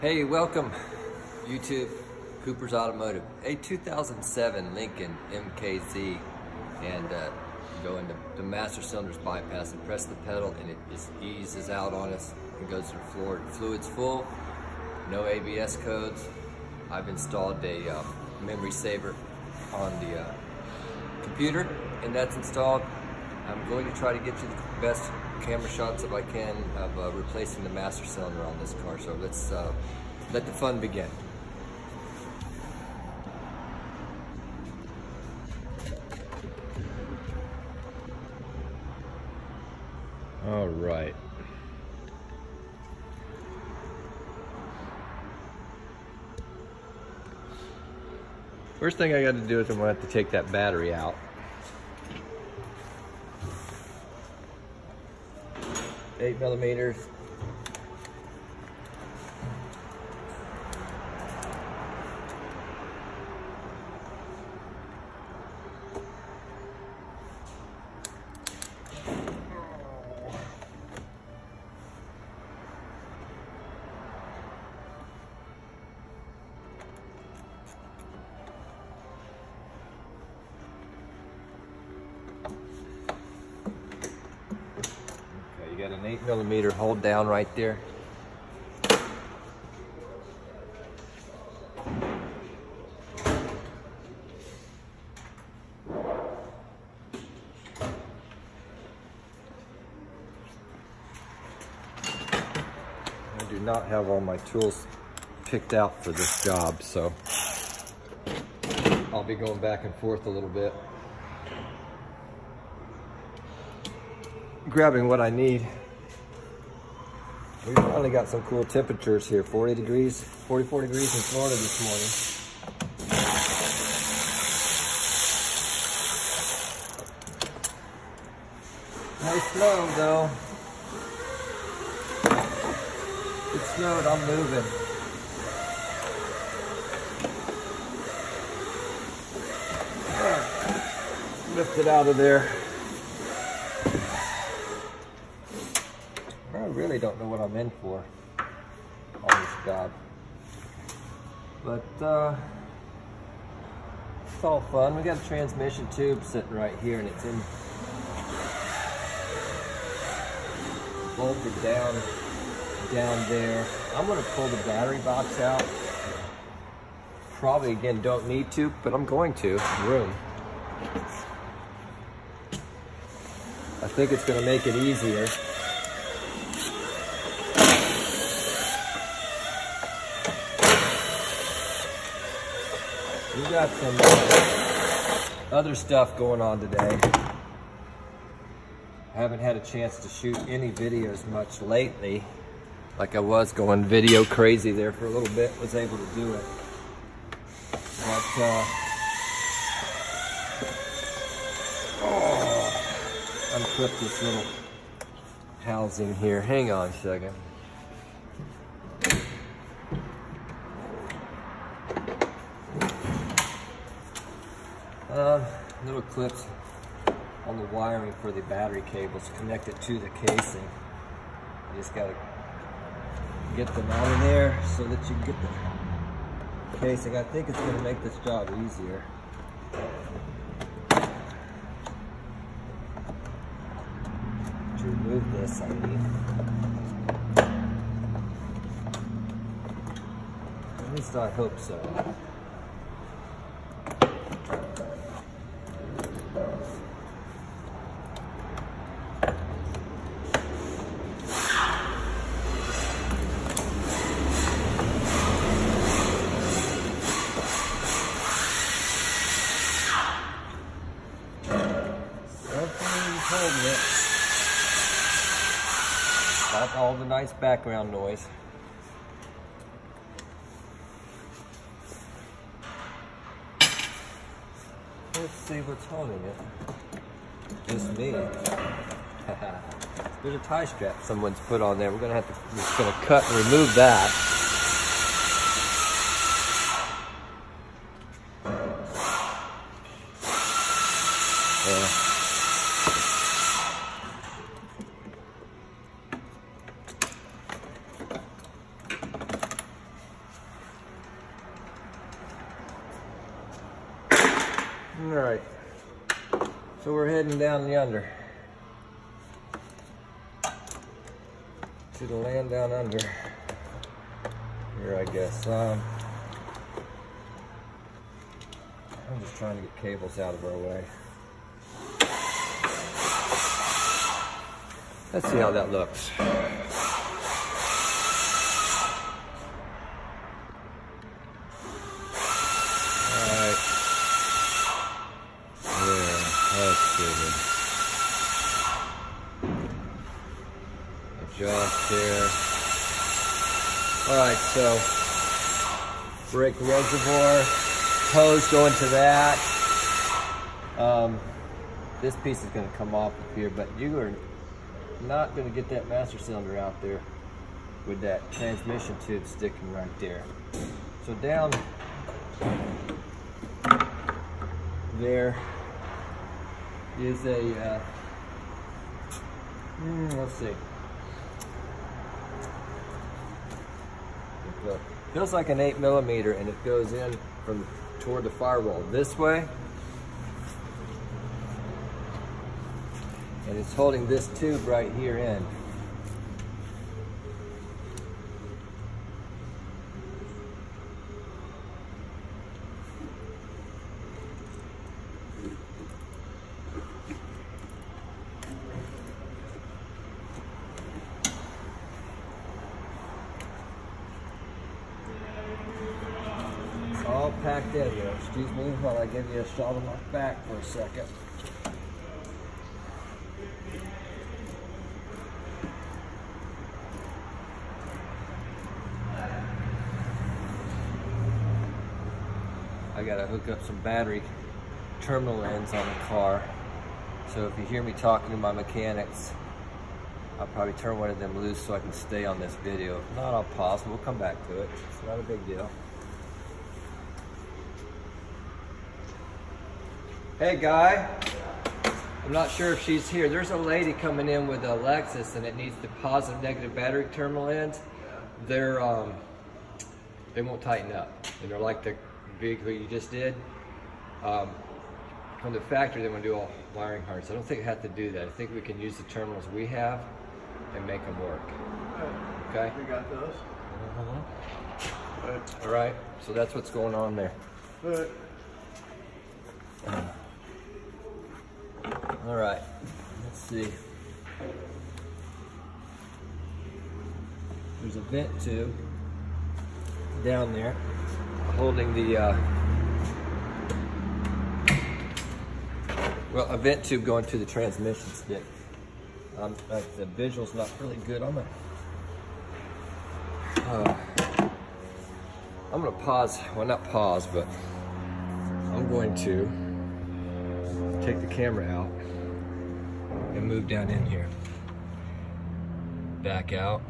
Hey, welcome YouTube, Cooper's Automotive. A 2007 Lincoln MKZ and uh, go into the master cylinders bypass and press the pedal and it just eases out on us and goes to the floor. Fluid's full, no ABS codes. I've installed a uh, memory saver on the uh, computer and that's installed. I'm going to try to get you the best camera shots if I can of uh, replacing the master cylinder on this car. So let's uh, let the fun begin. All right. First thing I got to do is I'm going to have to take that battery out. Eight millimeters. Down right there. I do not have all my tools picked out for this job, so I'll be going back and forth a little bit. grabbing what I need. We finally got some cool temperatures here. 40 degrees, 44 degrees in Florida this morning. Nice snow though. It snowed, I'm moving. Lift it out of there. I really don't know what I'm in for on this job. But uh, it's all fun. We got a transmission tube sitting right here and it's in bolted down down there. I'm gonna pull the battery box out. Probably again don't need to, but I'm going to. Room. I think it's gonna make it easier. Got some uh, other stuff going on today. I Haven't had a chance to shoot any videos much lately. Like I was going video crazy there for a little bit, was able to do it. But, uh, oh, unclip this little housing here. Hang on a second. Uh, little clips on the wiring for the battery cables connected to the casing. You just gotta get them out of there so that you can get the casing. I think it's gonna make this job easier. To remove this, I need. At least I hope so. Something's holding it. Got all the nice background noise. Let's see what's holding it. Just me. There's a tie strap someone's put on there. We're gonna have to, just gonna cut and remove that. Yeah. heading down yonder. To the land down under. Here, I guess. Um, I'm just trying to get cables out of our way. Let's see how that looks. Adjust here. Alright, so brake reservoir, hose going to that. Um, this piece is going to come off of here, but you are not going to get that master cylinder out there with that transmission tube sticking right there. So down there is a, uh, hmm, let's see. Uh, feels like an eight millimeter and it goes in from toward the firewall this way. And it's holding this tube right here in. All packed in here. Excuse me while I give you a shot of my back for a second. I gotta up some battery terminal ends on the car. So if you hear me talking to my mechanics, I'll probably turn one of them loose so I can stay on this video. If not, I'll pause we'll come back to it. It's not a big deal. Hey, guy. I'm not sure if she's here. There's a lady coming in with a Lexus and it needs the positive negative battery terminal ends. They're, um, they won't tighten up. And they're like the vehicle you just did. Um, from the factory, they want to do all wiring harness. I don't think I have to do that. I think we can use the terminals we have and make them work. Okay? We got those. But, All right, so that's what's going on there. but All right, let's see. There's a vent tube down there holding the, uh, well, a vent tube going to the transmission stick. Um, the visual's not really good on the. Uh, I'm gonna pause, well not pause, but I'm going to take the camera out and move down in here. Back out.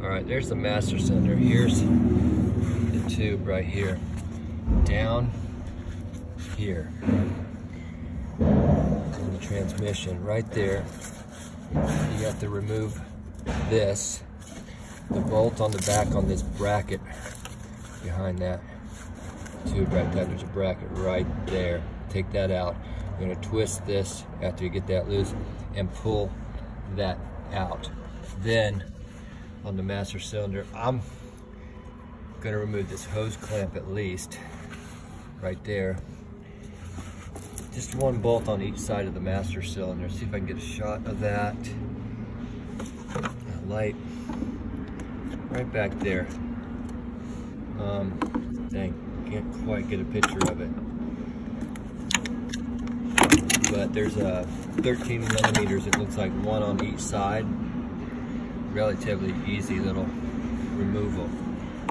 All right, there's the master cylinder. Here's tube right here. Down here. And the transmission right there. You have to remove this. The bolt on the back on this bracket behind that tube right there. There's a bracket right there. Take that out. You're gonna twist this after you get that loose and pull that out. Then on the master cylinder, I'm gonna remove this hose clamp at least right there. Just one bolt on each side of the master cylinder. See if I can get a shot of that. That light right back there. Um, dang, can't quite get a picture of it. But there's a 13 millimeters, it looks like one on each side. Relatively easy little removal.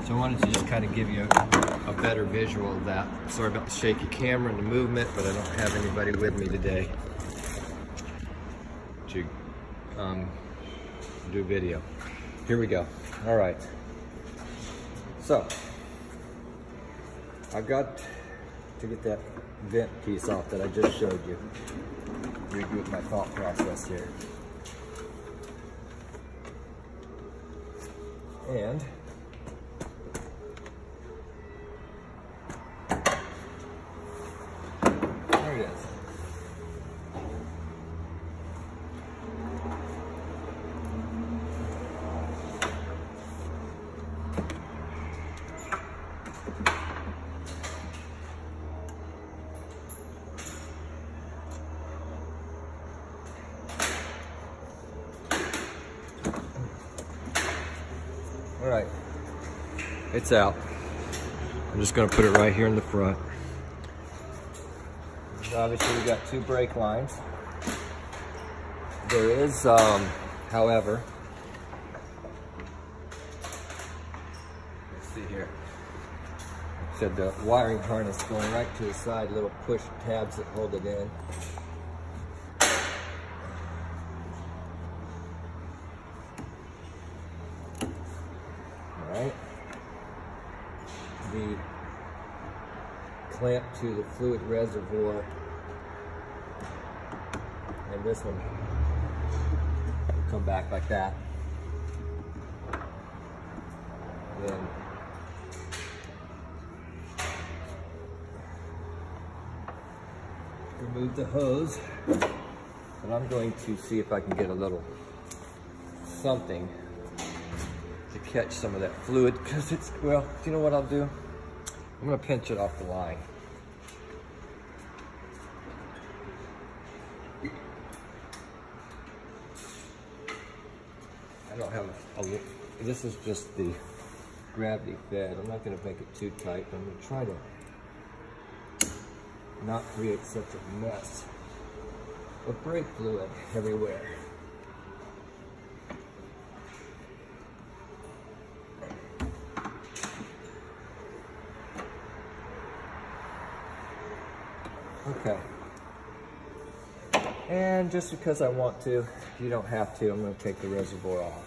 So I wanted to just kind of give you a, a better visual of that. Sorry about the shaky camera and the movement, but I don't have anybody with me today to um, do video. Here we go. All right. So, I've got to get that vent piece off that I just showed you. Regroup my thought process here. And there it is. All right, it's out. I'm just gonna put it right here in the front. Obviously we got two brake lines. There is, um, however, let's see here. Said the wiring harness going right to the side, little push tabs that hold it in. All right. The clamp to the fluid reservoir and this one will come back like that. Then remove the hose. And I'm going to see if I can get a little something to catch some of that fluid because it's, well, do you know what I'll do? I'm gonna pinch it off the line. I don't have a, this is just the gravity fed. I'm not gonna make it too tight. I'm gonna try to not create such a mess of brake fluid everywhere. Okay. And just because I want to, you don't have to, I'm gonna take the reservoir off.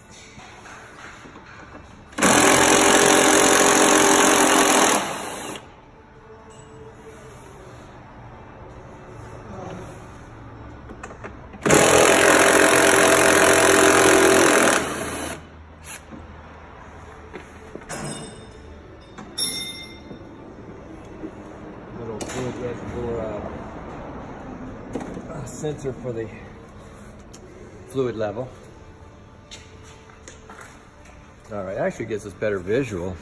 Little fluid reservoir uh, uh, sensor for the fluid level. All right, actually gives us better visual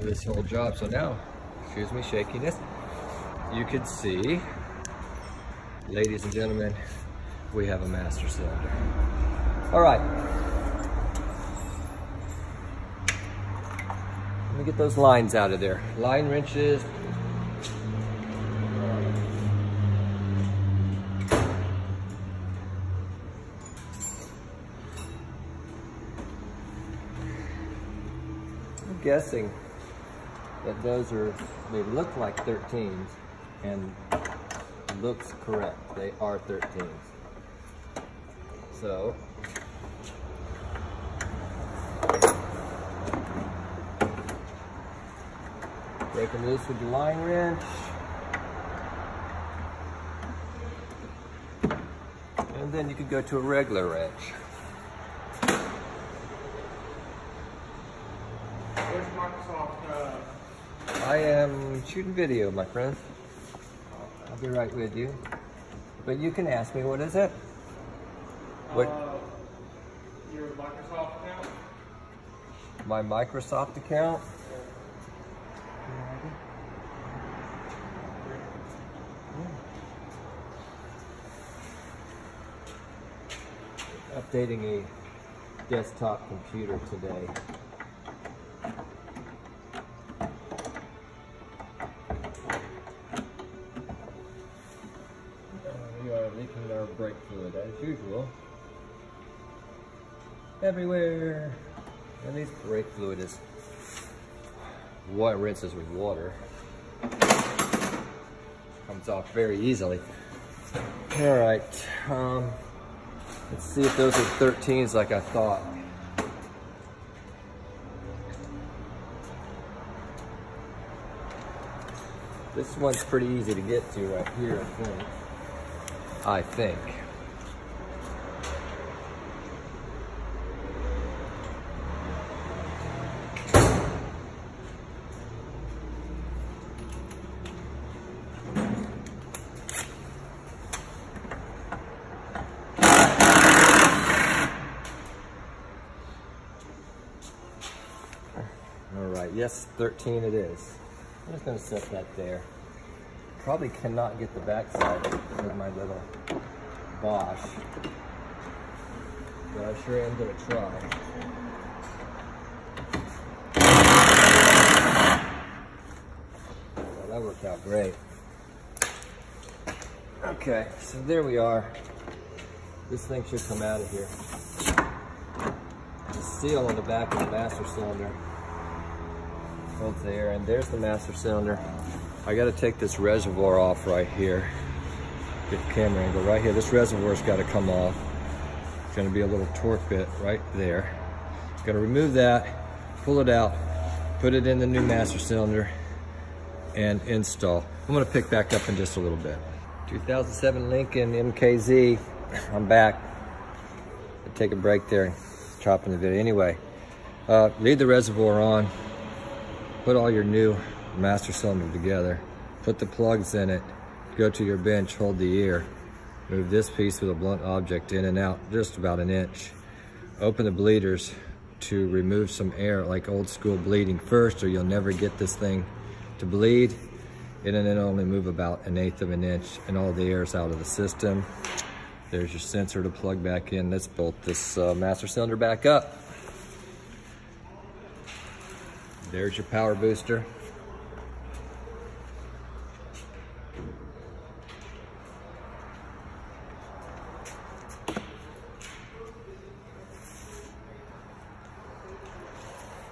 this whole job. So now, excuse me, shakiness. You can see, ladies and gentlemen, we have a master cylinder. All right. Let me get those lines out of there. Line wrenches. I'm guessing that those are, they look like 13s and looks correct. They are 13s. So, break them loose with your line wrench. And then you can go to a regular wrench. Where's Microsoft? Uh, I am shooting video, my friend. I'll be right with you. But you can ask me, what is it? What? uh, your Microsoft account? My Microsoft account? Updating a desktop computer today. Everywhere. And this brake fluid is what rinses with water. Comes off very easily. All right. Um, let's see if those are 13s like I thought. This one's pretty easy to get to right here, I think. I think. 13 it is. I'm just gonna set that there. Probably cannot get the backside with my little Bosch, but I sure am gonna try. that worked out great. Okay, so there we are. This thing should come out of here. The seal on the back of the master cylinder holds the air, and there's the master cylinder. I gotta take this reservoir off right here. Get the camera angle right here. This reservoir's gotta come off. It's gonna be a little torque bit right there. Gotta remove that, pull it out, put it in the new master cylinder, and install. I'm gonna pick back up in just a little bit. 2007 Lincoln MKZ, I'm back. I'll take a break there, chopping the video. Anyway, uh, leave the reservoir on, put all your new master cylinder together, put the plugs in it, go to your bench, hold the ear, move this piece with a blunt object in and out just about an inch, open the bleeders to remove some air like old school bleeding first or you'll never get this thing to bleed and then it'll only move about an eighth of an inch and all the air is out of the system. There's your sensor to plug back in. Let's bolt this uh, master cylinder back up. There's your power booster.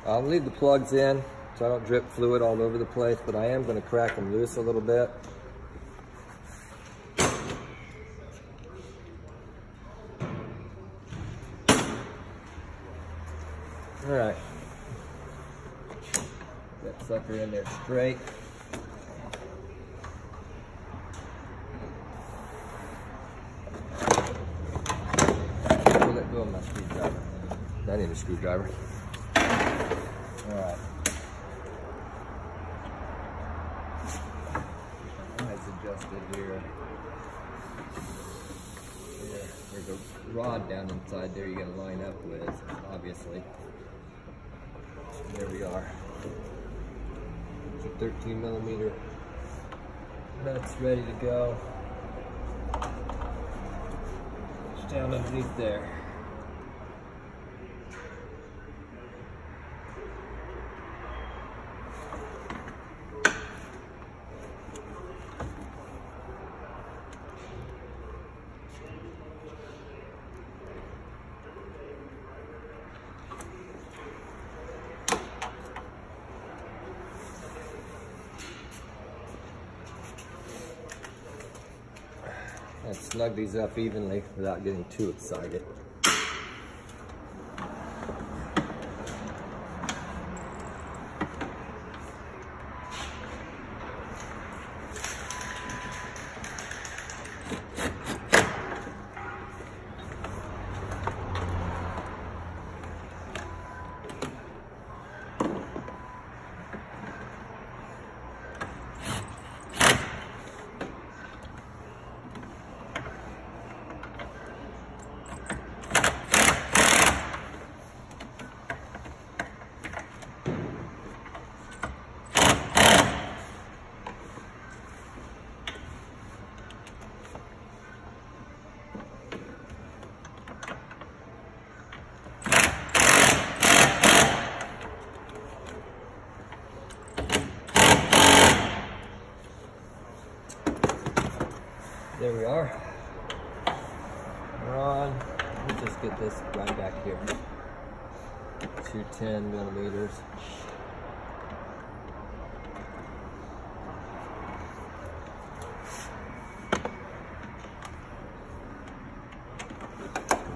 I'll leave the plugs in so I don't drip fluid all over the place, but I am gonna crack them loose a little bit. All right. That sucker straight. Let go of my screwdriver. I need a screwdriver. All right. That's adjusted here. There, there's a rod down inside there you gotta line up with, obviously. There we are. It's a 13 millimeter. That's ready to go. It's down underneath there. And snug these up evenly without getting too excited. There we are. We're on. Let's just get this right back here. 210 millimeters.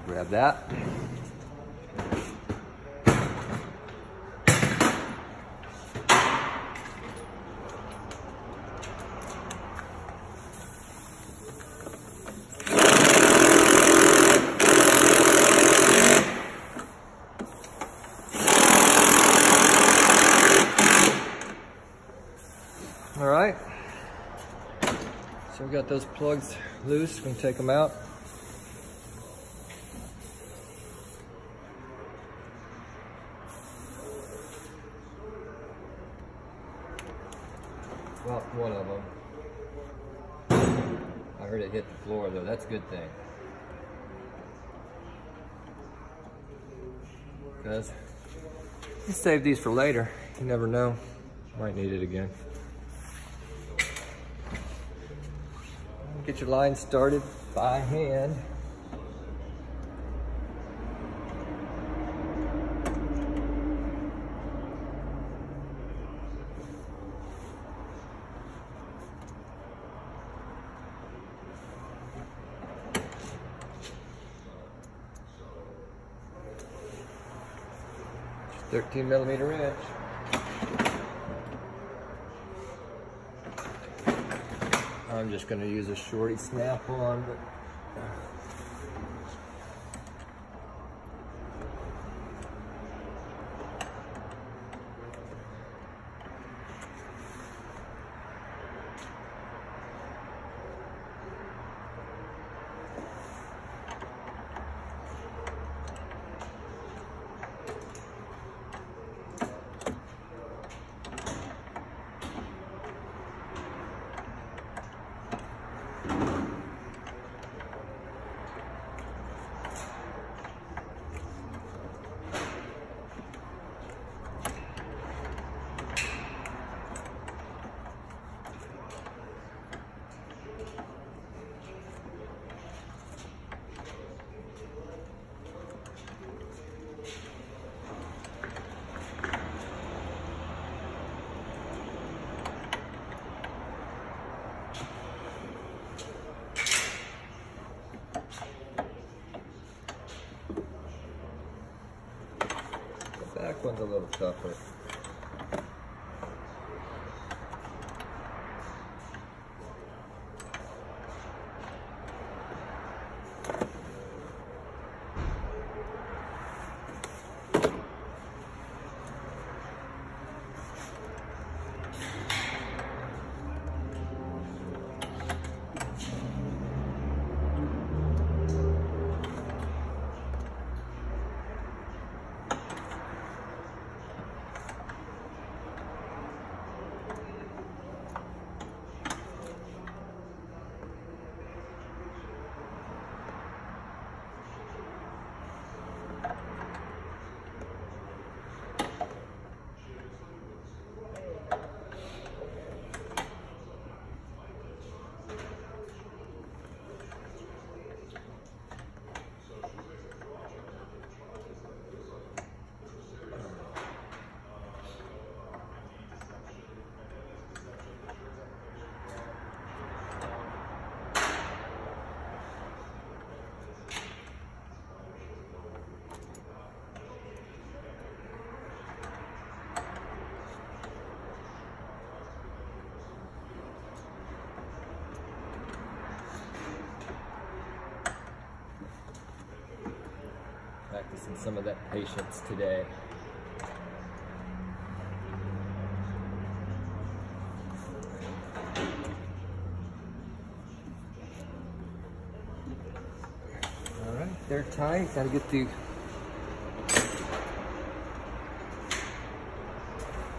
Grab that. All right. So we got those plugs loose. We can take them out. Well, one of them. I heard it hit the floor though. That's a good thing. Because you save these for later. You never know. Might need it again. Your line started by hand. Thirteen millimeter wrench. I'm just going to use a shorty snap-on, but uh, the back one's a little tougher. Some of that patience today. All right, they're tight. Gotta get the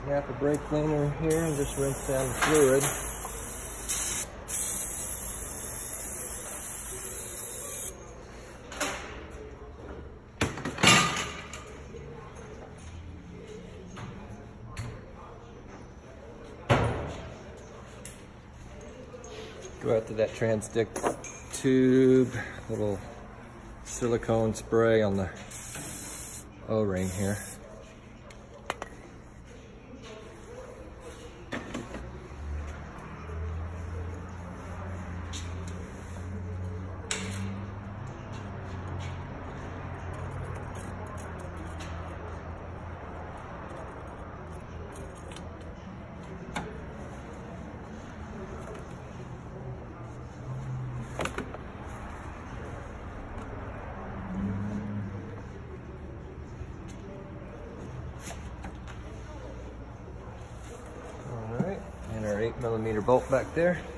Napa brake cleaner here and just rinse down the fluid. Transdict tube, little silicone spray on the O-ring here. All right, and our eight millimeter bolt back there.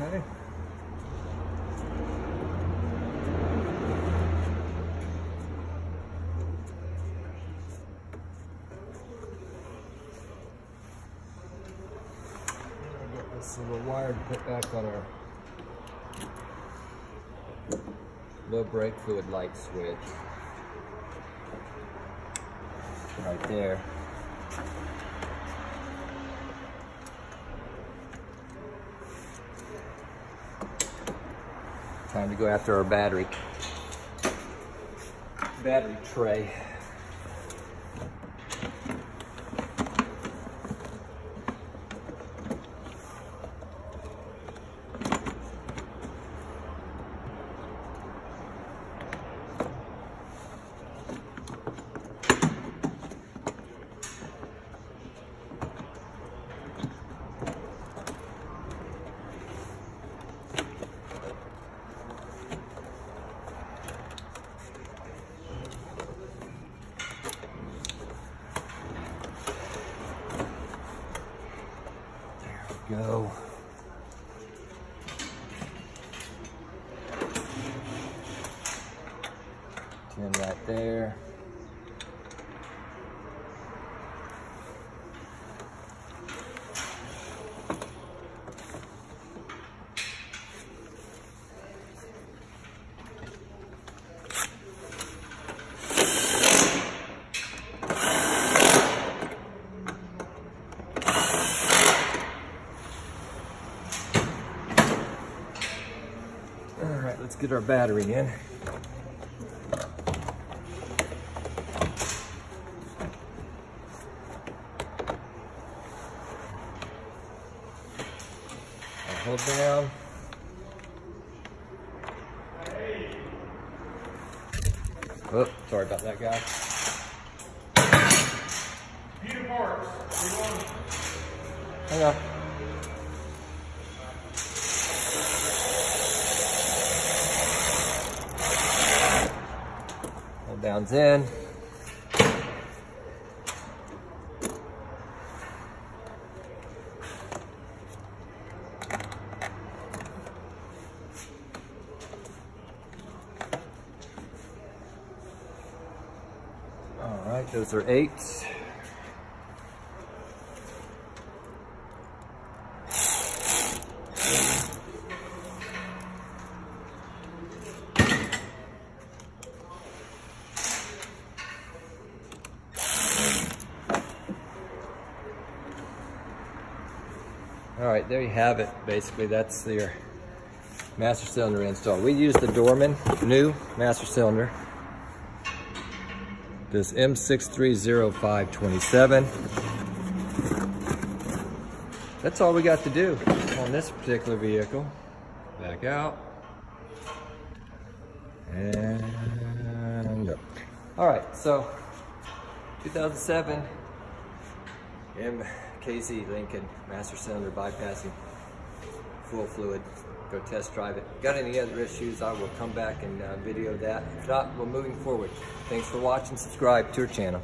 Okay. Get this little wire put back on our low brake fluid light switch. Right there. Time to go after our battery. Battery tray. There we go. Tin right there. All right, let's get our battery in. Hold down. Oh, sorry about that, guy. View parts. Hang on. Hold in. All right, those are eights. Right, there you have it. Basically, that's your master cylinder install. We use the Dorman new master cylinder. This M630527. That's all we got to do on this particular vehicle. Back out. And go. All right, so 2007 MKZ Lincoln Master Cylinder bypassing full fluid. Go test drive it. Got any other issues, I will come back and uh, video that. If not, we're moving forward. Thanks for watching. Subscribe to our channel.